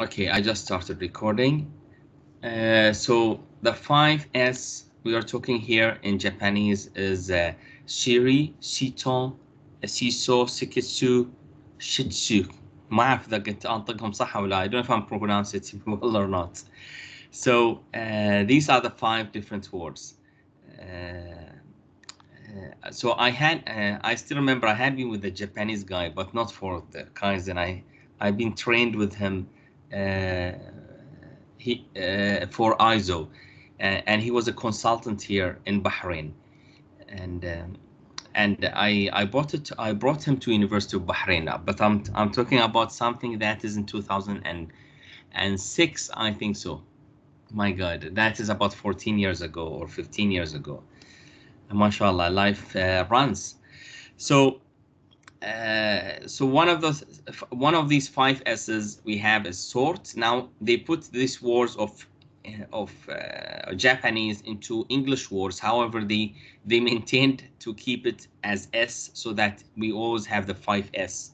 Okay, I just started recording. Uh, so the five S we are talking here in Japanese is uh, Shiri, Shiton, Shiso, Sikitsu, Shitsu. I don't know if I'm pronouncing it well or not. So uh, these are the five different words. Uh, uh so I had, uh, I still remember I had been with the Japanese guy, but not for the kaizen. I, I've been trained with him he, uh, for ISO, uh, and he was a consultant here in Bahrain, and um, and I I brought it I brought him to University of Bahrain, but I'm I'm talking about something that is in 2006, I think so. My God, that is about 14 years ago or 15 years ago. MashaAllah, life uh, runs. So uh, so one of those one of these five s's we have is sort. Now they put these words of of uh, japanese into english words. However they they maintained to keep it as s so that we always have the 5s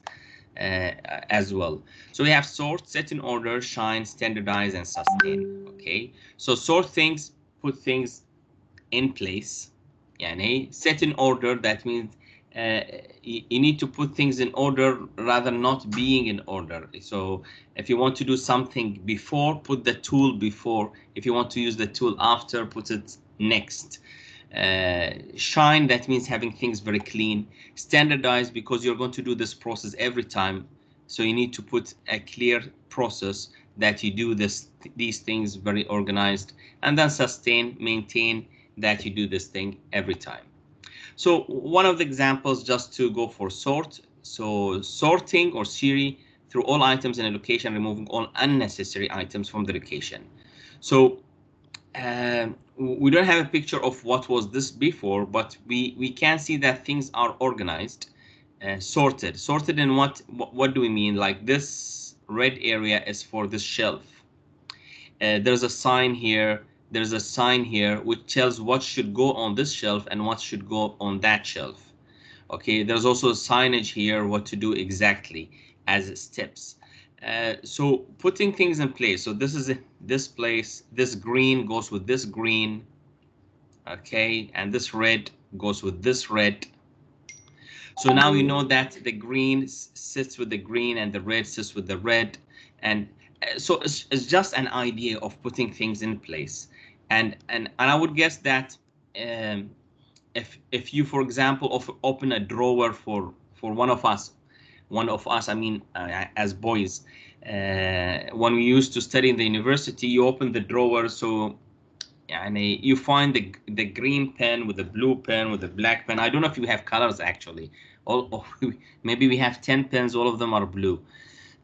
uh, as well. So we have sort set in order shine standardize and sustain. Okay? So sort things put things in place. Yani set in order that means uh, you, you, need to put things in order rather not being in order. So if you want to do something before, put the tool before. If you want to use the tool after, put it next. Uh, shine, that means having things very clean. Standardize, because you're going to do this process every time. So you need to put a clear process that you do this these things very organized. And then sustain, maintain that you do this thing every time. So one of the examples just to go for sort. So sorting or Siri through all items in a location, removing all unnecessary items from the location. So uh, we don't have a picture of what was this before, but we, we can see that things are organized, uh, sorted. Sorted in what, what, what do we mean? Like this red area is for this shelf. Uh, there's a sign here there's a sign here which tells what should go on this shelf and what should go on that shelf. Okay, there's also a signage here what to do exactly as steps. Uh, so putting things in place. So this is this place, this green goes with this green. Okay, and this red goes with this red. So now you know that the green sits with the green and the red sits with the red. And uh, so it's, it's just an idea of putting things in place and and and I would guess that um, if if you, for example, of, open a drawer for for one of us, one of us, I mean, uh, as boys, uh, when we used to study in the university, you open the drawer, so and you find the the green pen with the blue pen with the black pen. I don't know if you have colors actually. All, or maybe we have ten pens. All of them are blue.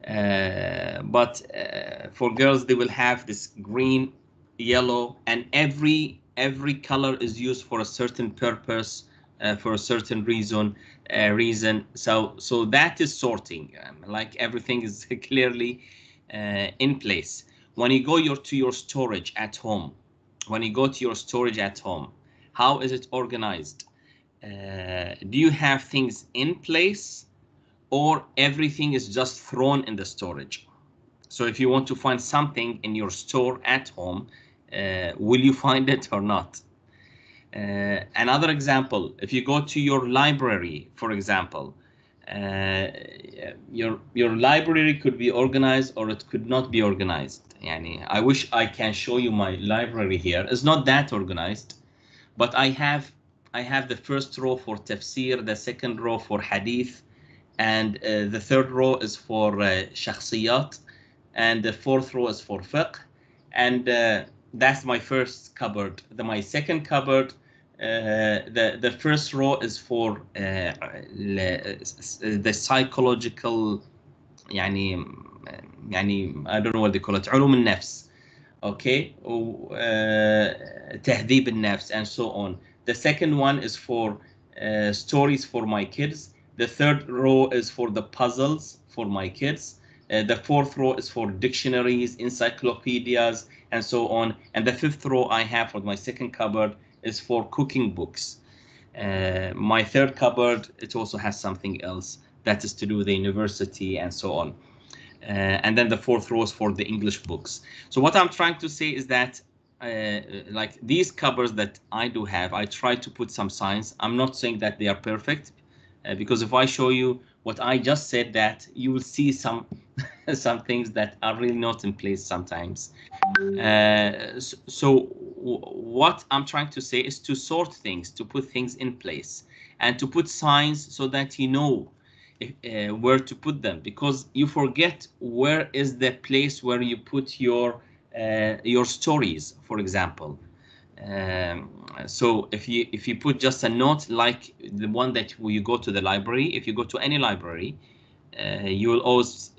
Uh, but uh, for girls, they will have this green yellow, and every every color is used for a certain purpose, uh, for a certain reason. Uh, reason. So so that is sorting. Um, like everything is clearly uh, in place. When you go your to your storage at home, when you go to your storage at home, how is it organized? Uh, do you have things in place, or everything is just thrown in the storage? So if you want to find something in your store at home, uh, will you find it or not? Uh, another example, if you go to your library, for example, uh, your your library could be organized or it could not be organized. Yani, I wish I can show you my library here. It's not that organized, but I have I have the first row for tafsir, the second row for hadith, and uh, the third row is for uh, shakhsiyat, and the fourth row is for fiqh, and uh, that's my first cupboard. The, my second cupboard, uh, the the first row is for uh, the psychological يعني يعني I don't know what they call it علوم النفس okay uh, تهذيب النفس and so on the second one is for uh, stories for my kids the third row is for the puzzles for my kids uh, the fourth row is for dictionaries encyclopedias and so on. And the fifth row I have for my second cupboard is for cooking books. Uh, my third cupboard, it also has something else that is to do with the university and so on. Uh, and then the fourth row is for the English books. So what I'm trying to say is that uh, like these covers that I do have, I try to put some signs. I'm not saying that they are perfect uh, because if I show you what I just said that you will see some some things that are really not in place sometimes. Uh, so, so what I'm trying to say is to sort things, to put things in place and to put signs so that you know uh, where to put them because you forget where is the place where you put your uh, your stories, for example. Um, so if you if you put just a note like the one that you go to the library, if you go to any library, uh, you will always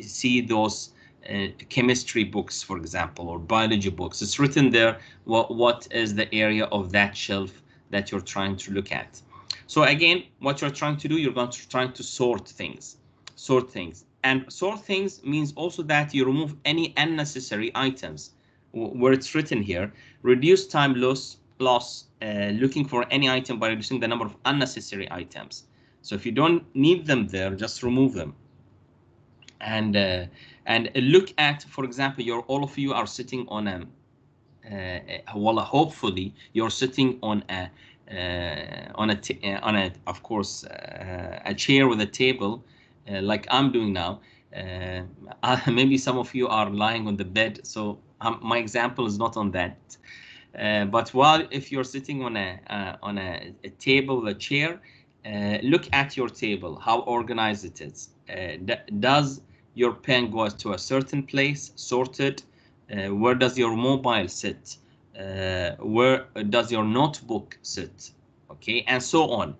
see those uh, chemistry books, for example, or biology books. It's written there what what is the area of that shelf that you're trying to look at. So again, what you're trying to do, you're going to trying to sort things, sort things, and sort things means also that you remove any unnecessary items where it's written here, reduce time loss, loss uh, looking for any item by reducing the number of unnecessary items. So if you don't need them there, just remove them. And uh, and look at, for example, your all of you are sitting on a, uh, well, hopefully you're sitting on a uh, on a uh, on a of course uh, a chair with a table uh, like I'm doing now. Uh, maybe some of you are lying on the bed, so um, my example is not on that. Uh, but while if you're sitting on a uh, on a, a, table, a chair, uh, look at your table, how organized it is. Uh, does your pen go to a certain place, sorted? Uh, where does your mobile sit? Uh, where does your notebook sit? Okay, and so on.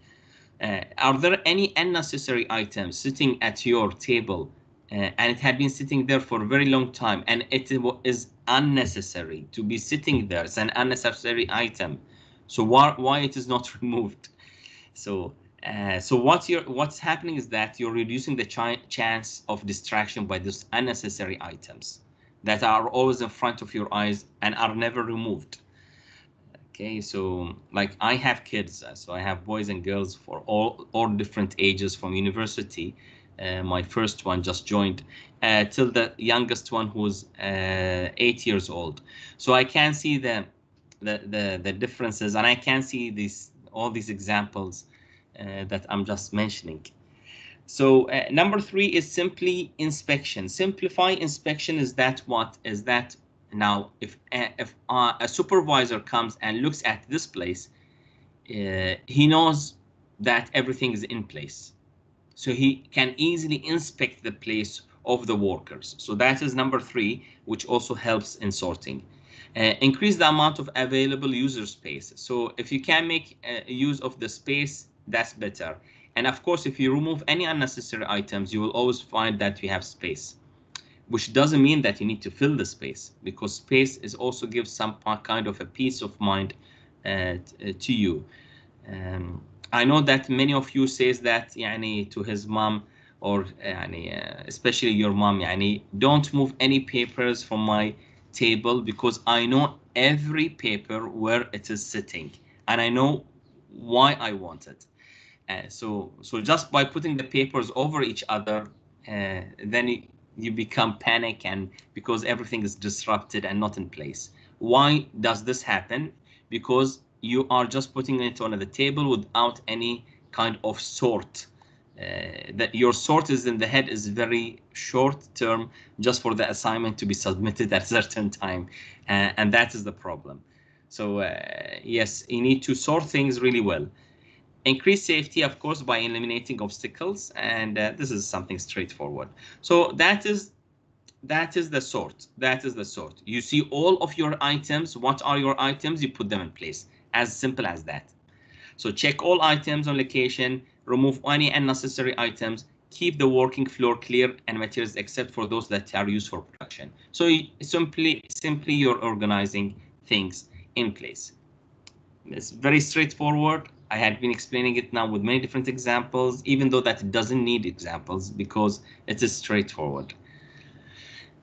are there any unnecessary items sitting at your table uh, and it had been sitting there for a very long time. And it is unnecessary to be sitting there. It's an unnecessary item. So why why it is not removed? So uh, so what you're what's happening is that you're reducing the ch chance of distraction by those unnecessary items that are always in front of your eyes and are never removed. Okay so like i have kids uh, so i have boys and girls for all all different ages from university uh, my first one just joined, uh, till the youngest one who's uh, eight years old. So I can see the, the the the differences, and I can see these all these examples uh, that I'm just mentioning. So uh, number three is simply inspection. Simplify inspection is that what is that now if if a supervisor comes and looks at this place, he knows that everything is in place so he can easily inspect the place of the workers. So that is number three, which also helps in sorting. Uh, increase the amount of available user space. So if you can make uh, use of the space, that's better. And of course, if you remove any unnecessary items, you will always find that you have space, which doesn't mean that you need to fill the space because space is also gives some kind of a peace of mind uh, to you. Um, I know that many of you says that يعني to his mom or يعني uh, especially your mom يعني don't move any papers from my table because I know every paper where it is sitting and I know why I want it. Uh, so so just by putting the papers over each other, uh, then it, you become panic and because everything is disrupted and not in place. Why does this happen? Because you are just putting it on the table without any kind of sort. Uh, that your sort is in the head is very short term just for the assignment to be submitted at certain time uh, and that is the problem. So uh, yes you need to sort things really well. Increase safety of course by eliminating obstacles and uh, this is something straightforward. So that is that is the sort that is the sort. You see all of your items what are your items you put them in place as simple as that. So check all items on location, remove any unnecessary items, keep the working floor clear and materials except for those that are used for production. So simply, simply you're organizing things in place. It's very straightforward. I had been explaining it now with many different examples, even though that doesn't need examples because it is straightforward.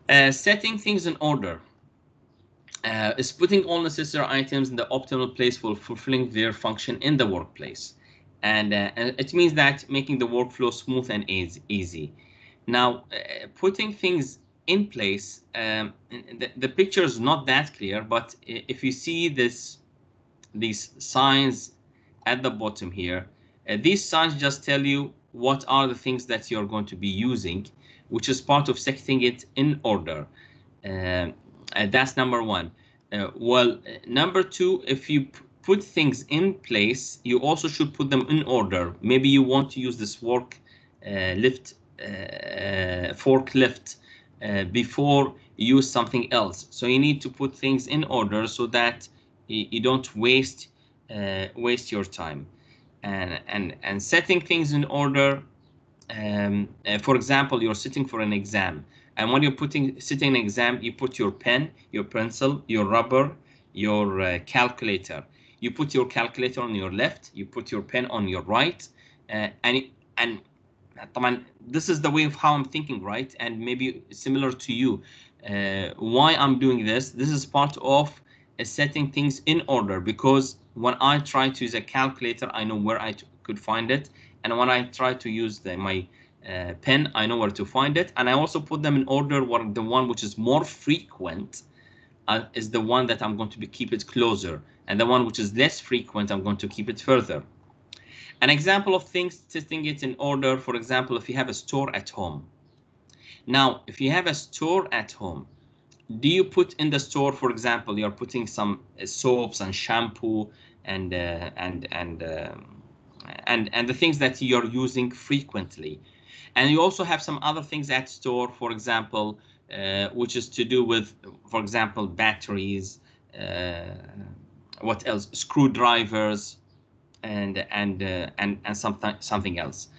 Uh, setting things in order uh, is putting all necessary items in the optimal place for fulfilling their function in the workplace. And, uh, it means that making the workflow smooth and easy. Now, uh, putting things in place, um, the, the picture is not that clear, but if you see this, these signs at the bottom here, uh, these signs just tell you what are the things that you're going to be using, which is part of setting it in order. Uh, that's number one. Uh, well, number two, if you put things in place, you also should put them in order. Maybe you want to use this work uh, lift, uh, forklift uh, before you use something else. So you need to put things in order so that you, don't waste uh, waste your time. And and and setting things in order. Um, uh, for example, you're sitting for an exam, and when you're putting sitting an exam, you put your pen, your pencil, your rubber, your uh, calculator. You put your calculator on your left, you put your pen on your right, uh, and and طبعا this is the way of how I'm thinking, right? And maybe similar to you. Uh, why I'm doing this? This is part of uh, setting things in order because when I try to use a calculator, I know where I could find it, and when I try to use the, my uh, pen, I know where to find it, and I also put them in order. Where the one which is more frequent uh, is the one that I'm going to be keep it closer, and the one which is less frequent, I'm going to keep it further. An example of things testing it in order, for example, if you have a store at home. Now, if you have a store at home, do you put in the store, for example, you're putting some uh, soaps and shampoo and uh, and and uh, and and the things that you're using frequently, and you also have some other things at store, for example, uh, which is to do with, for example, batteries, uh, what else, screwdrivers, and and uh, and and something something else.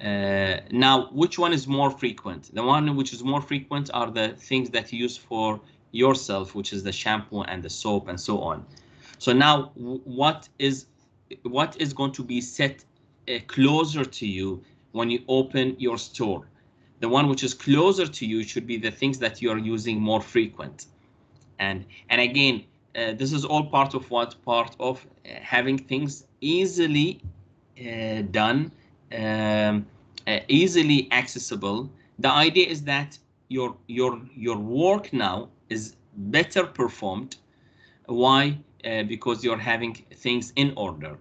Uh, now, which one is more frequent? The one which is more frequent are the things that you use for yourself, which is the shampoo and the soap and so on. So now, what is what is going to be set uh, closer to you when you open your store? The one which is closer to you should be the things that you are using more frequent. And and again, uh, this is all part of what part of uh, having things easily uh, done, um, uh, easily accessible. The idea is that your your your work now is better performed. Why? Uh, because you're having things in order.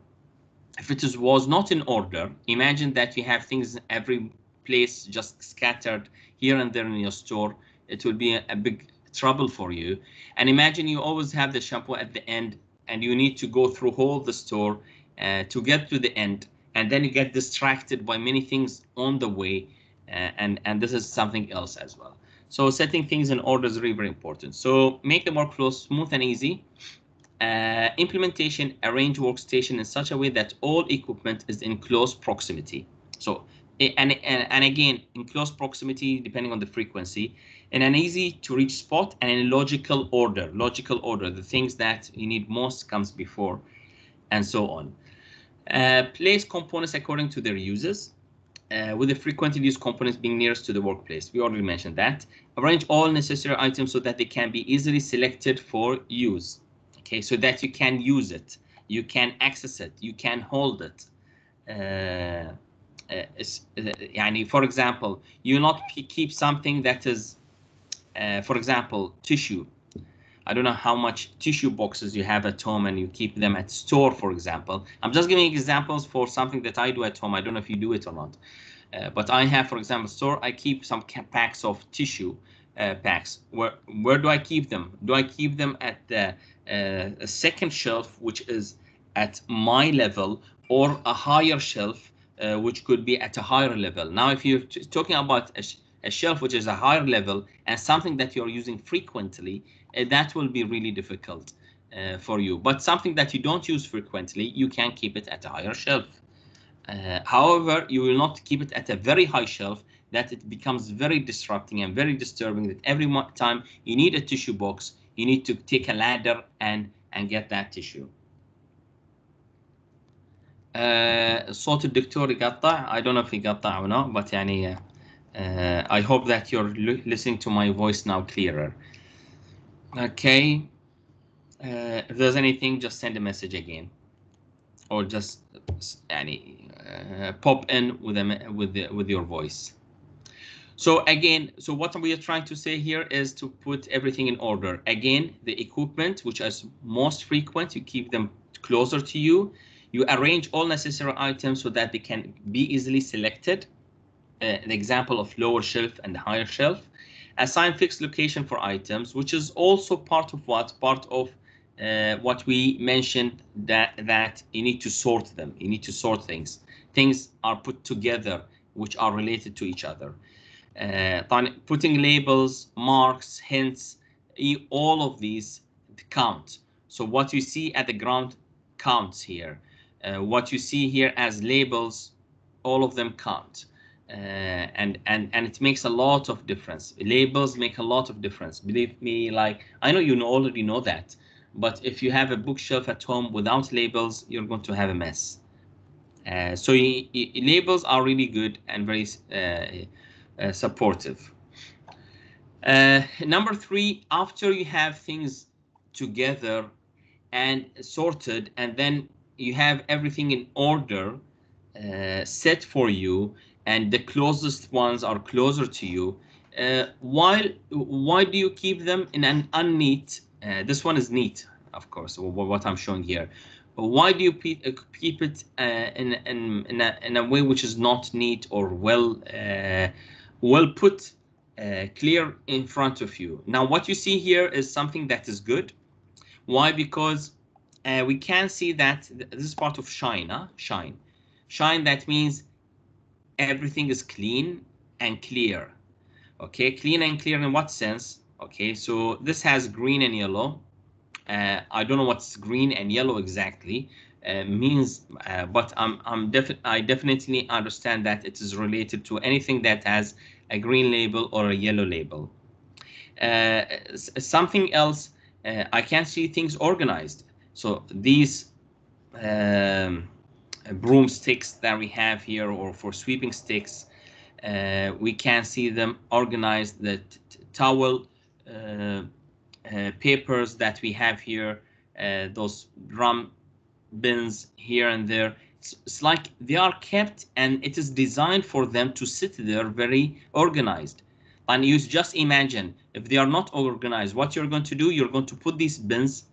If it is, was not in order, imagine that you have things every place just scattered here and there in your store. It will be a, a big trouble for you. And imagine you always have the shampoo at the end and you need to go through all the store uh, to get to the end and then you get distracted by many things on the way uh, and and this is something else as well so setting things in order is really very important so make the workflow smooth and easy uh, implementation arrange workstation in such a way that all equipment is in close proximity so and, and, and again in close proximity depending on the frequency in an easy to reach spot and in logical order logical order the things that you need most comes before and so on uh, place components according to their uses, uh, with the frequently used components being nearest to the workplace. We already mentioned that. Arrange all necessary items so that they can be easily selected for use. Okay, so that you can use it, you can access it, you can hold it. Uh, uh, for example, you not keep something that is, uh, for example, tissue I don't know how much tissue boxes you have at home and you keep them at store, for example. I'm just giving examples for something that I do at home. I don't know if you do it or not. Uh, but I have, for example, store, I keep some packs of tissue uh, packs. Where, where do I keep them? Do I keep them at the uh, second shelf, which is at my level, or a higher shelf, uh, which could be at a higher level? Now, if you're talking about a, a shelf which is a higher level and something that you're using frequently, uh, that will be really difficult uh, for you. But something that you don't use frequently, you can keep it at a higher shelf. Uh, however, you will not keep it at a very high shelf that it becomes very disrupting and very disturbing that every time you need a tissue box, you need to take a ladder and, and get that tissue. صوت الدكتور يقطع I don't know if يقطع or not but يعني uh, I hope that you're listening to my voice now clearer Okay. Uh, if there's anything, just send a message again, or just any uh, pop in with a with the, with your voice. So again, so what we are trying to say here is to put everything in order. Again, the equipment, which is most frequent, you keep them closer to you. You arrange all necessary items so that they can be easily selected. Uh, the example of lower shelf and higher shelf. Assign fixed location for items, which is also part of what? Part of uh, what we mentioned that that you need to sort them. You need to sort things. Things are put together which are related to each other. Uh, putting labels, marks, hints, all of these count. So what you see at the ground counts here. Uh, what you see here as labels, all of them count. Uh, and and and it makes a lot of difference. Labels make a lot of difference. Believe me, like I know you know, already know that, but if you have a bookshelf at home without labels, you're going to have a mess. Uh, so labels are really good and very uh, supportive. Uh, number three, after you have things together and sorted, and then you have everything in order uh, set for you, and the closest ones are closer to you. Uh, why why do you keep them in an unneat? Uh, this one is neat, of course. What I'm showing here. Why do you keep it in in in a, in a way which is not neat or well well put uh, clear in front of you. Now, what you see here is something that is good. Why? Because uh, we can see that this is part of shine, huh? shine. Shine, that means everything is clean and clear. Okay, clean and clear in what sense? Okay, so this has green and yellow. Uh, I don't know what's green and yellow exactly uh, means, uh, but I'm, I'm defi I definitely understand that it is related to anything that has a green label or a yellow label. Uh, something else, uh, I can see things organized. So these um, broomsticks that we have here or for sweeping sticks, uh, we can see them organized, the towel uh, uh, papers that we have here, uh, those drum bins here and there, it's, like they are kept and it is designed for them to sit there very organized. And you just imagine if they are not organized, what you're going to do, you're going to put these bins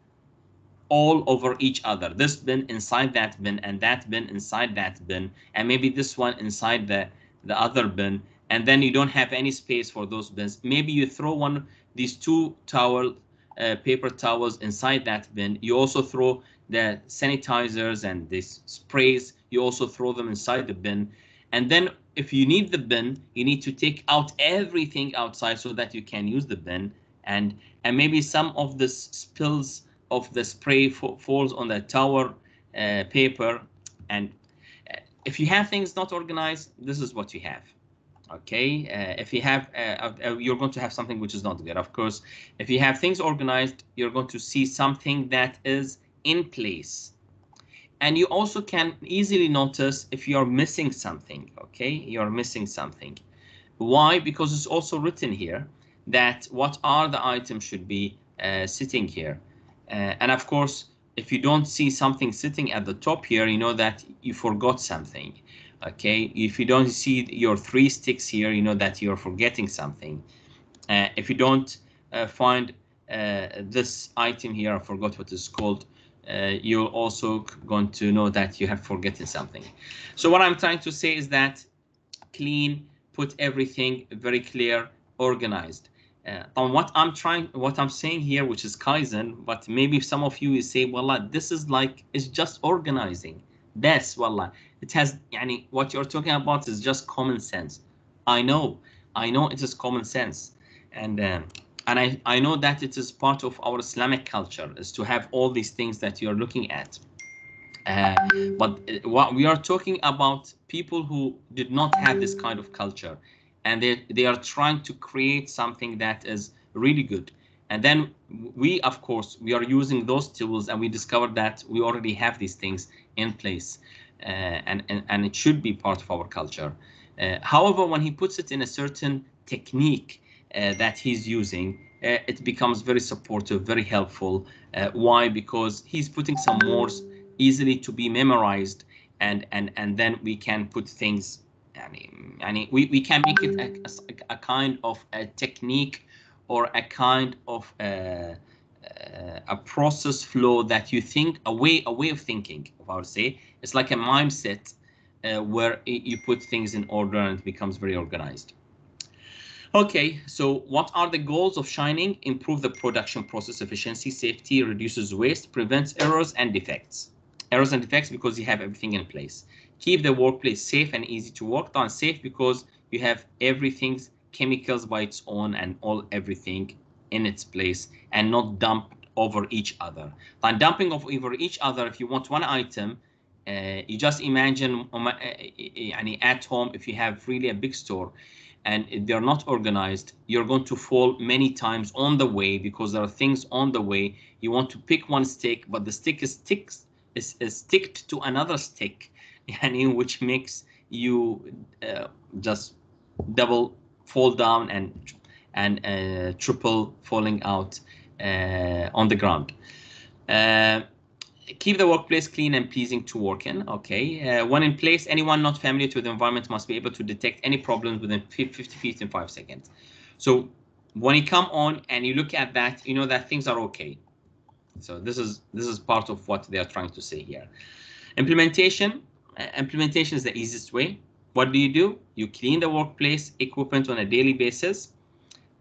all over each other. This bin inside that bin and that bin inside that bin, and maybe this one inside the, the other bin. And then you don't have any space for those bins. Maybe you throw one, these two towel, uh, paper towels inside that bin. You also throw the sanitizers and these sprays, you also throw them inside the bin. And then if you need the bin, you need to take out everything outside so that you can use the bin. And, and maybe some of the spills of the spray falls on the tower uh, paper. And uh, if you have things not organized, this is what you have okay uh, if you have uh, uh, you're going to have something which is not good of course if you have things organized you're going to see something that is in place. And you also can easily notice if you're missing something, okay? You're missing something. Why? Because it's also written here that what are the items should be uh, sitting here. Uh, and of course, if you don't see something sitting at the top here, you know that you forgot something. Okay, if you don't see your three sticks here, you know that you're forgetting something. Uh, if you don't uh, find uh, this item here, I forgot what it's called, uh, you're also going to know that you have forgotten something. So what I'm trying to say is that clean, put everything very clear, organized. Uh, on what I'm trying, what I'm saying here, which is Kaizen, but maybe some of you will say, well, this is like, it's just organizing. Best, wallah. It has, yani, what you're talking about is just common sense. I know, I know it is common sense. And um, and I, I know that it is part of our Islamic culture is to have all these things that you're looking at. Uh, but uh, what we are talking about people who did not have this kind of culture and they, they are trying to create something that is really good. And then we, of course, we are using those tools and we discovered that we already have these things in place uh, and, and, and it should be part of our culture. Uh, however, when he puts it in a certain technique uh, that he's using, uh, it becomes very supportive, very helpful. Uh, why? Because he's putting some words easily to be memorized, and and and then we can put things. I mean, I mean we, we can make it a, a, a kind of a technique or a kind of a process flow that you think a way a way of thinking of our say it's like a mindset uh, where it, you put things in order and it becomes very organized Okay, so what are the goals of Shining? Improve the production process efficiency, safety, reduces waste, prevents errors and defects. Errors and defects because you have everything in place. Keep the workplace safe and easy to work on. Safe because you have everything's chemicals by its own and all everything in its place and not dumped over each other. By dumping over each other, if you want one item, uh, you just imagine um, uh, uh, at home if you have really a big store and they're not organized, you're going to fall many times on the way because there are things on the way. You want to pick one stick, but the stick is sticks is, is sticked to another stick, yani, which makes you uh, just double fall down and and uh, triple falling out uh, on the ground. Keep the workplace clean and pleasing to work in. Okay. Uh, when in place, anyone not familiar to the environment must be able to detect any problems within 50 feet in five seconds. So when you come on and you look at that, you know that things are okay. So this is this is part of what they are trying to say here. Implementation. Uh, implementation is the easiest way. What do you do? You clean the workplace equipment on a daily basis,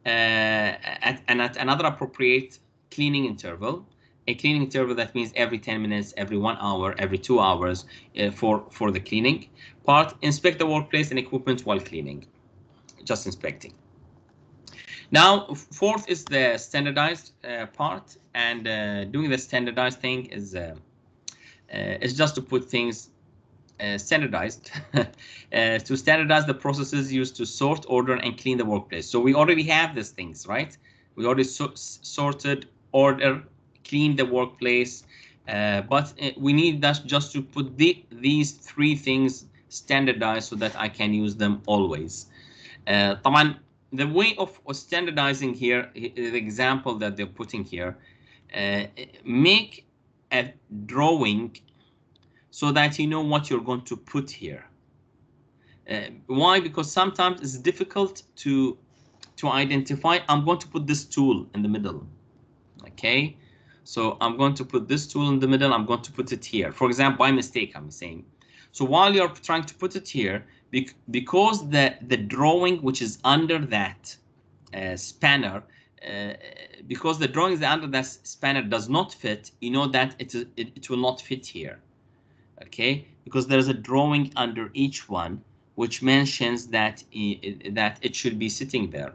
uh, at, and at another appropriate cleaning interval a cleaning interval that means every 10 minutes every one hour every two hours uh, for for the cleaning part inspect the workplace and equipment while cleaning. Just inspecting. Now fourth is the standardized uh, part and uh, doing the standardized thing is uh, is just to put things standardized to standardize the processes used to sort order and clean the workplace. So we already have these things right? We already so sorted order clean the workplace. Uh, but we need that just to put the, these three things standardized so that I can use them always. Uh, طبعا the way of, of standardizing here, the example that they're putting here, uh, make a drawing so that you know what you're going to put here. Uh, why? Because sometimes it's difficult to to identify. I'm going to put this tool in the middle. Okay, so I'm going to put this tool in the middle. I'm going to put it here. For example, by mistake, I'm saying. So while you're trying to put it here, because the, the drawing which is under that uh, spanner, uh, because the drawing is under that spanner does not fit, you know that it, it, it will not fit here. Okay, because there's a drawing under each one which mentions that, that it should be sitting there.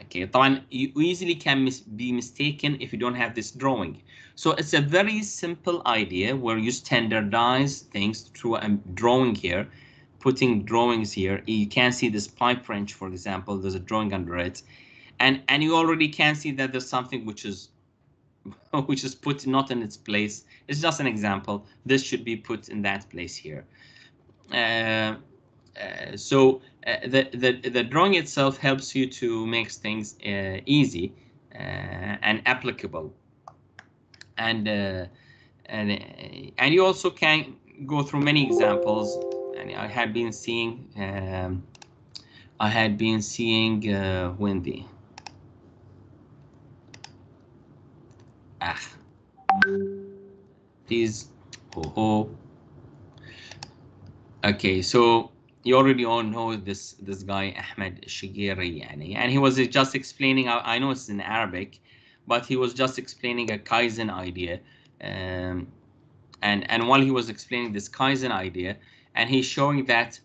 Okay, طبعا you easily can mis be mistaken if you don't have this drawing. So it's a very simple idea where you standardize things through a drawing here, putting drawings here. You can see this pipe wrench, for example, there's a drawing under it. And, and you already can see that there's something which is which is put not in its place. It's just an example. This should be put in that place here. Uh, uh, so uh, the, the the drawing itself helps you to make things uh, easy and applicable. And and and you also can go through many examples. And I had been seeing um, I had been seeing uh, Wendy. Ah. Please oh, oh. okay so you already all know this this guy Ahmed Shugairi yani, and he was just explaining I, know it's in Arabic but he was just explaining a Kaizen idea um, and and while he was explaining this Kaizen idea and he's showing that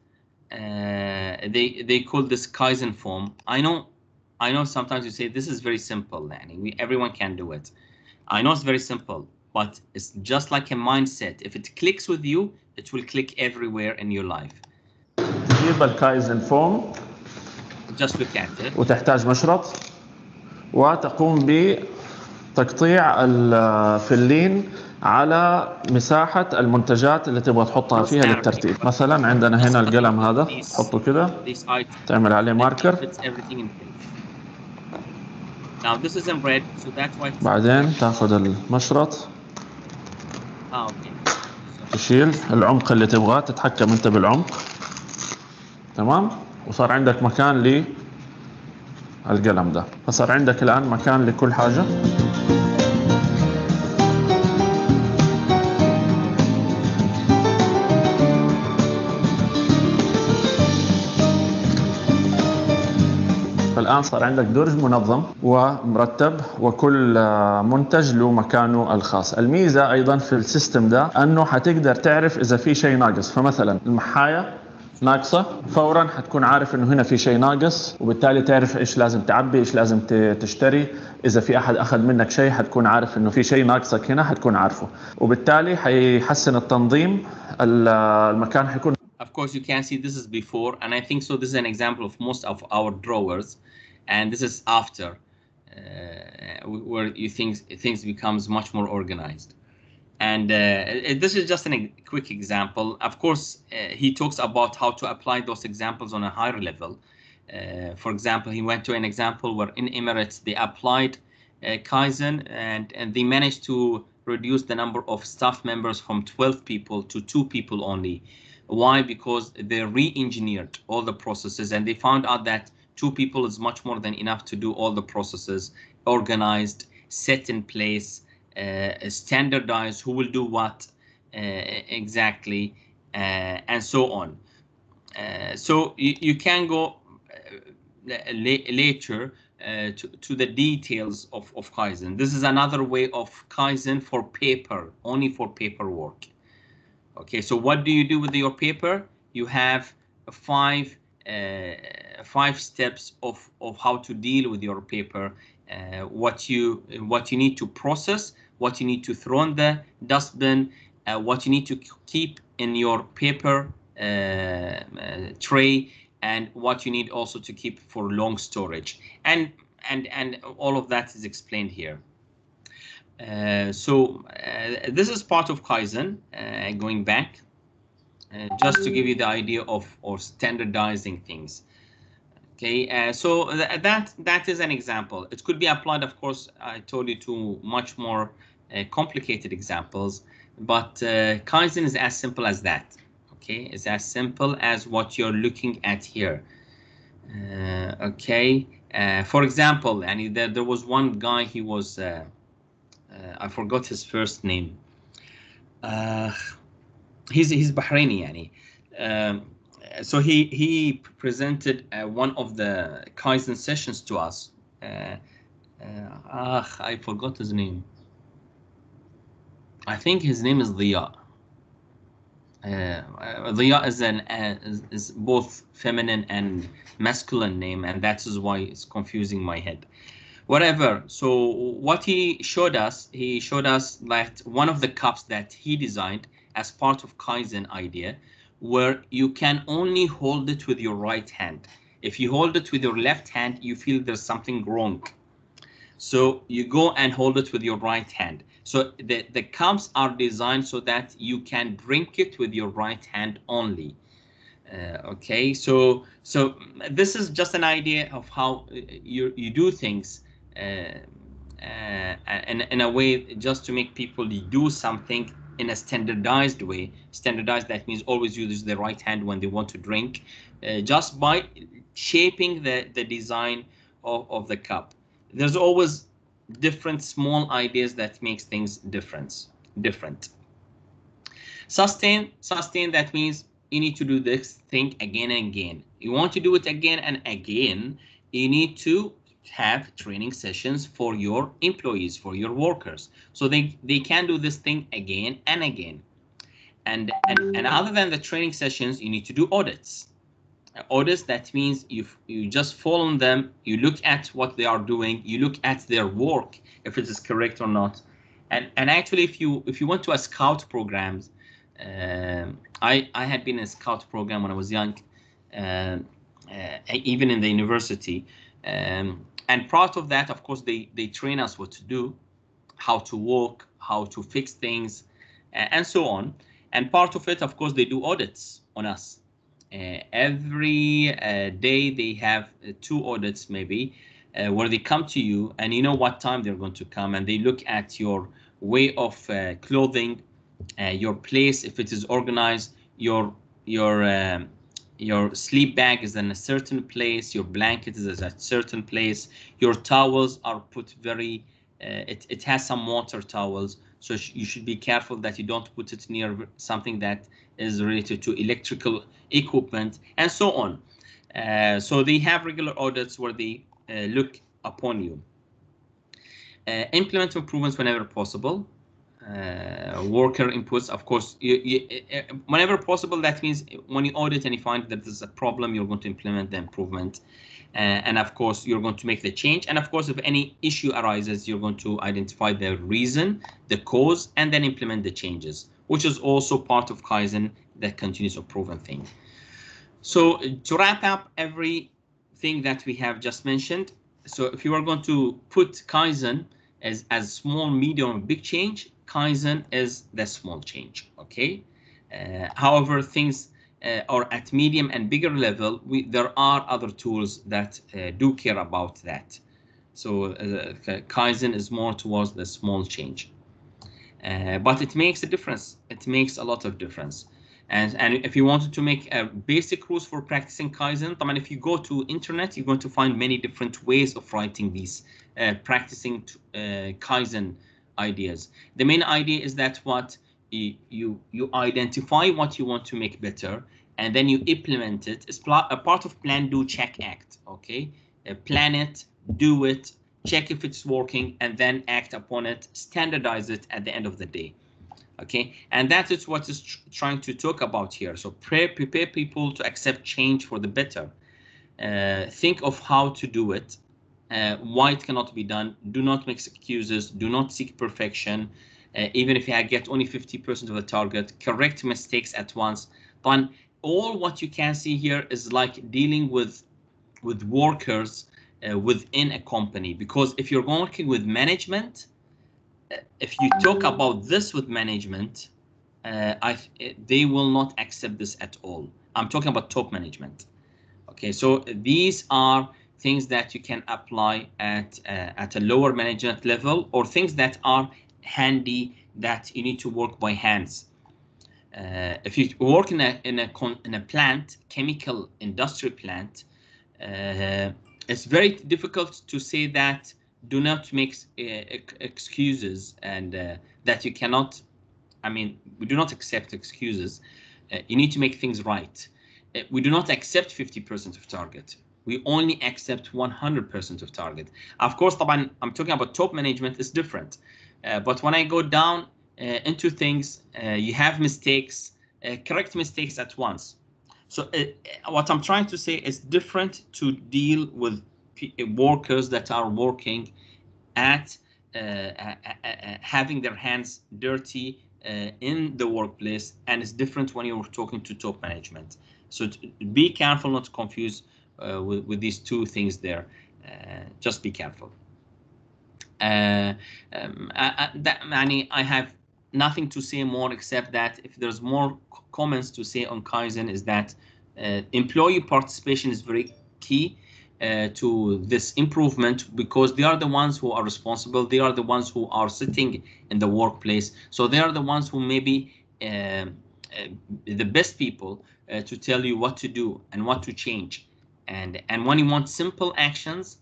uh, they they call this Kaizen foam. I know I know sometimes you say this is very simple yani, we everyone can do it. I know it's very simple but it's just like a mindset. If it clicks with you it will click everywhere in your life تجيب الكايزن فوم وتحتاج مشرط. وتقوم بتقطيع الفلين على مساحة المنتجات اللي تبغى تحطها فيها للترتيب. مثلا عندنا هنا القلم هذا. تحطه كده. تعمل عليه ماركر. بعدين تاخذ المشرط. Ah. تشيل العمق اللي تبغاه تتحكم أنت بالعمق. تمام؟ وصار عندك مكان للقلم ده. فصار عندك الآن مكان لكل حاجة. فالآن صار عندك درج منظم ومرتب وكل منتج له مكانه الخاص. الميزة أيضا في السيستم ده أنه حتقدر تعرف إذا في شيء ناقص. فمثلا المحاية ناقصة. فورا حتكون عارف إنه هنا في شيء ناقص وبالتالي تعرف إيش لازم تعبي إيش لازم تشتري. إذا في أحد أخذ منك شيء حتكون عارف إنه في شيء ناقصك هنا حتكون عارفه. وبالتالي حيحسن التنظيم. المكان حيكون Of course you can see this is before and I think so this is an example of most of our drawers and this is after uh, where you think things becomes much more organized. And uh, this is just a quick example. Of course uh, he talks about how to apply those examples on a higher level. Uh, for example he went to an example where in emirates they applied kaizen and and they managed to reduce the number of staff members from 12 people to two people only. Why? Because they re-engineered all the processes and they found out that two people is much more than enough to do all the processes organized set in place standardize who will do what uh, exactly uh, and so on so you, you can go later uh, to, to the details of, of Kaizen. This is another way of Kaizen for paper, only for paperwork. Okay, so what do you do with your paper? You have five uh, five steps of, of how to deal with your paper, uh, what you what you need to process, what you need to throw in the dustbin, uh, what you need to keep in your paper uh, uh, tray, and what you need also to keep for long storage. And and and all of that is explained here. Uh, so uh, this is part of Kaizen. Uh, going back, just to give you the idea of or standardizing things. Okay, uh, so th that that is an example. It could be applied, of course, I told you to much more uh, complicated examples, but uh, Kaizen is as simple as that. Okay, it's as simple as what you're looking at here. Uh, okay, uh, for example, and there, there was one guy, he was, uh, I forgot his first name. he's, he's Bahraini, yani. Um, so he he presented uh, one of the Kaizen sessions to us. Uh, uh, I forgot his name. I think his name is Diya. Uh, is an uh, is, is, both feminine and masculine name, and that is why it's confusing my head. Whatever. So what he showed us, he showed us that one of the cups that he designed as part of Kaizen idea, where you can only hold it with your right hand. If you hold it with your left hand, you feel there's something wrong. So you go and hold it with your right hand. So the, the cups are designed so that you can drink it with your right hand only. Uh, okay, so so this is just an idea of how uh, you you do things uh, uh, in, in a way just to make people do something in a standardized way. Standardized, that means always use the right hand when they want to drink, uh, just by shaping the, the design of, of the cup. There's always different small ideas that makes things different different sustain sustain that means you need to do this thing again and again you want to do it again and again you need to have training sessions for your employees for your workers. So they they can do this thing again and again. And and, and other than the training sessions you need to do audits. Audits that means you you just follow them you look at what they are doing you look at their work if it is correct or not. And and actually if you if you went to a scout programs um, i i had been in a scout program when i was young uh, uh, even in the university. Um, and part of that of course they they train us what to do how to walk how to fix things and so on. And part of it of course they do audits on us. Uh, every uh, day they have uh, two audits maybe uh, where they come to you and you know what time they're going to come and they look at your way of uh, clothing uh, your place if it is organized your your um, your sleep bag is in a certain place, your blanket is at a certain place, your towels are put very, uh, it, it has some water towels, so sh you should be careful that you don't put it near something that is related to electrical equipment and so on. Uh, so they have regular audits where they uh, look upon you. Uh, implement improvements whenever possible uh, worker inputs. Of course, you, you, uh, whenever possible, that means when you audit and you find that there's a problem, you're going to implement the improvement. Uh, and of course, you're going to make the change. And of course, if any issue arises, you're going to identify the reason, the cause, and then implement the changes, which is also part of Kaizen, that continuous improvement thing. So to wrap up everything that we have just mentioned, so if you are going to put Kaizen as, as small, medium, big change, Kaizen is the small change, okay? Uh, however, things uh, are at medium and bigger level, we, there are other tools that uh, do care about that. So uh, Kaizen is more towards the small change. Uh, but it makes a difference. It makes a lot of difference. And, and if you wanted to make a basic rules for practicing Kaizen, I mean, if you go to internet, you're going to find many different ways of writing these, uh, practicing Kaizen ideas. The main idea is that what you, you, identify what you want to make better and then you implement it. It's a part of plan, do, check, act. Okay, uh, plan it, do it, check if it's working, and then act upon it. Standardize it at the end of the day. Okay, and that is what is tr trying to talk about here. So pre prepare people to accept change for the better. Uh, think of how to do it uh, why it cannot be done. Do not make excuses. Do not seek perfection. Uh, even if you get only 50% of the target, correct mistakes at once. But all what you can see here is like dealing with with workers uh, within a company. Because if you're working with management, uh, if you talk about this with management, uh, I, they will not accept this at all. I'm talking about top management. Okay, so these are things that you can apply at uh, at a lower management level or things that are handy that you need to work by hands. Uh, if you work in a in a in a plant, chemical industry plant, uh, it's very difficult to say that do not make uh, excuses and uh, that you cannot. I mean, we do not accept excuses. Uh, you need to make things right. we do not accept 50% of target we only accept 100% of target. Of course, طبعا, I'm talking about top management is different. Uh, but when I go down uh, into things, uh, you have mistakes, uh, correct mistakes at once. So uh, what I'm trying to say is different to deal with workers that are working at uh, having their hands dirty in the workplace, and it's different when you're talking to top management. So be careful not to confuse uh, with, with these two things there. Uh, just be careful. Uh, um, I, that, I have nothing to say more except that if there's more comments to say on Kaizen is that uh, employee participation is very key uh, to this improvement because they are the ones who are responsible. They are the ones who are sitting in the workplace. So they are the ones who may be uh, the best people to tell you what to do and what to change and and when you want simple actions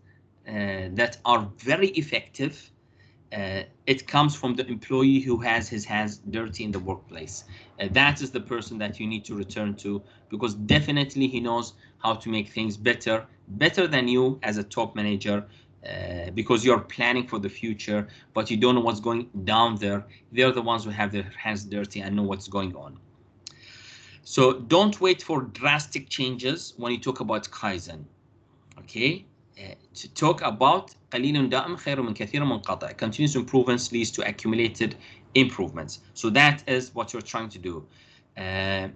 uh, that are very effective uh, it comes from the employee who has his hands dirty in the workplace. Uh, that is the person that you need to return to because definitely he knows how to make things better better than you as a top manager uh, because you're planning for the future but you don't know what's going down there. They're the ones who have their hands dirty and know what's going on so don't wait for drastic changes when you talk about Kaizen. Okay? Uh, to talk about قليل دائم خير من كثير منقطع. Continuous improvements leads to accumulated improvements. So that is what you're trying to do. Uh,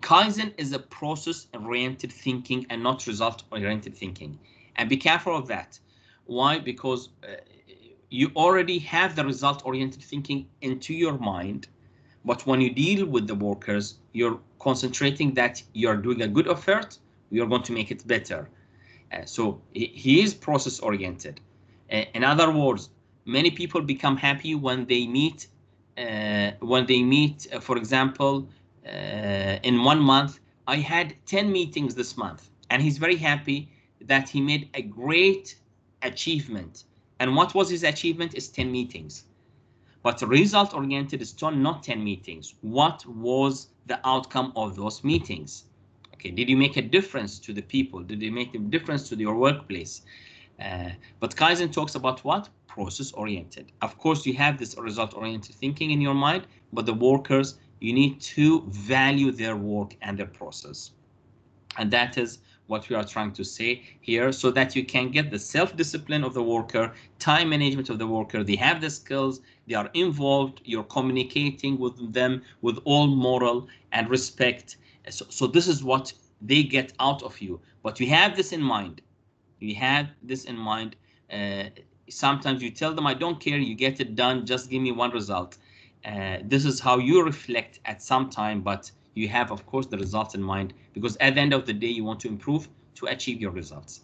Kaizen is a process-oriented thinking and not result-oriented thinking. And be careful of that. Why? Because uh, you already have the result-oriented thinking into your mind but when you deal with the workers, you're concentrating that you're doing a good effort, you're going to make it better. Uh, so he is process oriented. Uh, in other words, many people become happy when they meet, uh, when they meet, uh, for example, uh, in one month, I had 10 meetings this month and he's very happy that he made a great achievement. And what was his achievement is 10 meetings. But result oriented is not 10 meetings. What was the outcome of those meetings? Okay, did you make a difference to the people? Did you make a difference to your workplace? Uh, but Kaizen talks about what? Process oriented. Of course, you have this result oriented thinking in your mind, but the workers, you need to value their work and their process. And that is what we are trying to say here so that you can get the self-discipline of the worker, time management of the worker. They have the skills, they are involved, you're communicating with them with all moral and respect. So, so this is what they get out of you. But you have this in mind. You have this in mind. Uh, sometimes you tell them, I don't care, you get it done, just give me one result. Uh, this is how you reflect at some time, but you have, of course, the results in mind because at the end of the day, you want to improve to achieve your results.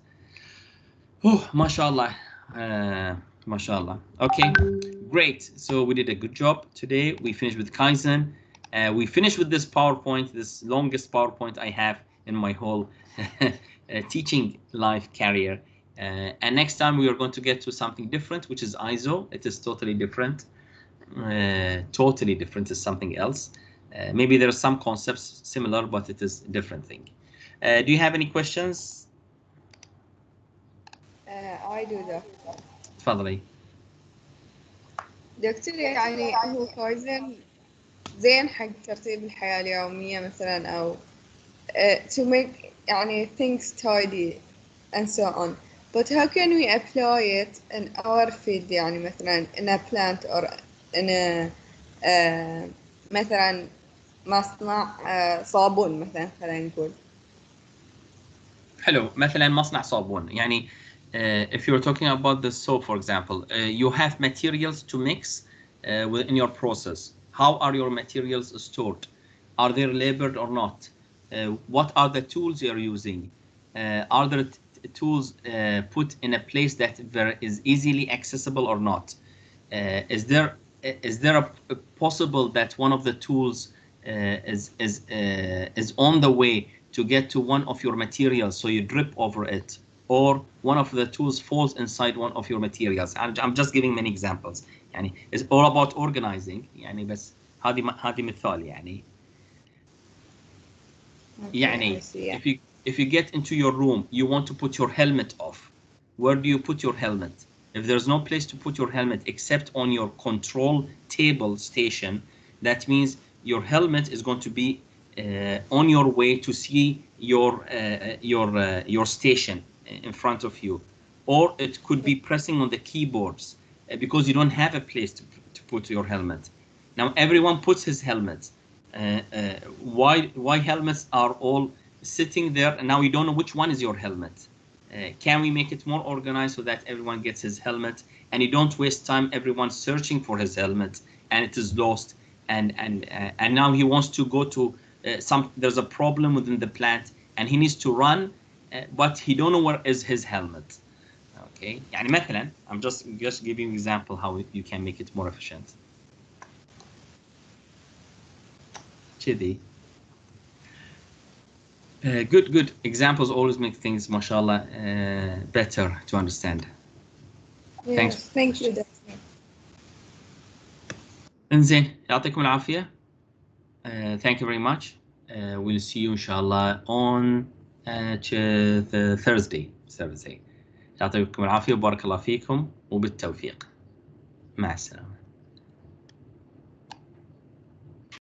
Oh, mashallah. Uh, mashallah. Okay, great. So we did a good job today. We finished with Kaizen. Uh, we finished with this PowerPoint, this longest PowerPoint I have in my whole uh, teaching life career. Uh, and next time we are going to get to something different, which is ISO. It is totally different. Uh, totally different is something else. Uh, maybe there are some concepts similar, but it is a different thing. Uh, do you have any questions? Uh, I do that. تفضلي. دكتور يعني هو كايزن زين حق ترتيب الحياة اليومية مثلا أو uh, to make يعني things tidy and so on. But how can we apply it in our field يعني مثلا in a plant or in a uh, مثلا مصنع uh, صابون مثلا خلينا نقول. حلو مثلا مصنع صابون يعني uh, if you're talking about the soap for example uh, you have materials to mix uh, within your process how are your materials stored are they labeled or not uh, what are the tools you're using uh, are there tools uh, put in a place that there is easily accessible or not uh, is there is there a, a possible that one of the tools uh, is is uh, is on the way to get to one of your materials so you drip over it or one of the tools falls inside one of your materials I'm, I'm just giving many examples يعني it's all about organizing يعني بس هذه هذه مثال يعني يعني I see, yeah. if you if you get into your room you want to put your helmet off where do you put your helmet if there's no place to put your helmet except on your control table station that means your helmet is going to be uh, on your way to see your uh, your uh, your station in front of you. Or it could be pressing on the keyboards uh, because you don't have a place to, to put your helmet. Now everyone puts his helmet. Uh, uh, why why helmets are all sitting there? And now you don't know which one is your helmet. Uh, can we make it more organized so that everyone gets his helmet? And you don't waste time everyone searching for his helmet and it is lost and and uh, and now he wants to go to uh, some there's a problem within the plant and he needs to run uh, but he don't know where is his helmet okay يعني مثلا I'm just just giving example how you can make it more efficient كذي uh, good good examples always make things mashallah uh, better to understand Yes, Thanks. thank you doctor. انزين يعطيكم العافية. ثانك يو فيري ماتش we'll see you ان شاء الله اون Thursday. ثيرزداي يعطيكم العافية وبارك الله فيكم وبالتوفيق. مع السلامة.